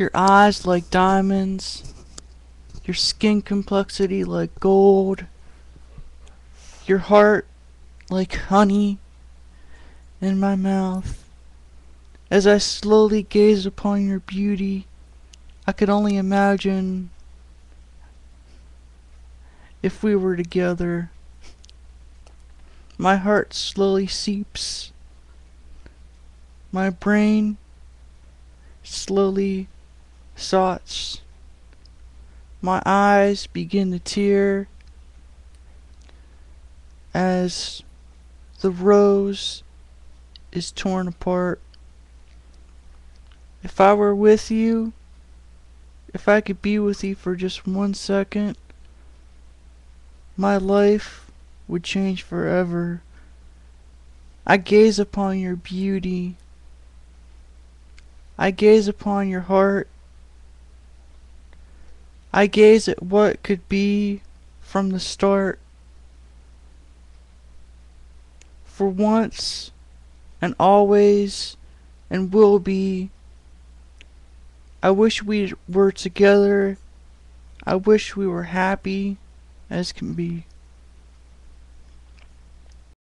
Your eyes like diamonds. Your skin complexity like gold. Your heart like honey in my mouth. As I slowly gaze upon your beauty, I could only imagine if we were together. My heart slowly seeps. My brain slowly sots. My eyes begin to tear as the rose is torn apart. If I were with you, if I could be with you for just one second, my life would change forever. I gaze upon your beauty. I gaze upon your heart. I gaze at what could be from the start. For once and always and will be. I wish we were together. I wish we were happy as can be.